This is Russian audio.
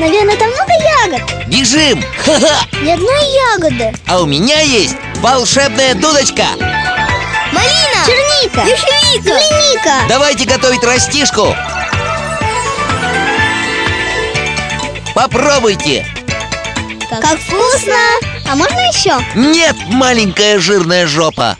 Наверное, там много ягод. Бежим! Ха-ха! Ни одной ягоды. А у меня есть волшебная дудочка. Малина Черника Ежевика Земляника Давайте готовить растишку. Попробуйте. Как вкусно! А можно еще? Нет, маленькая жирная жопа.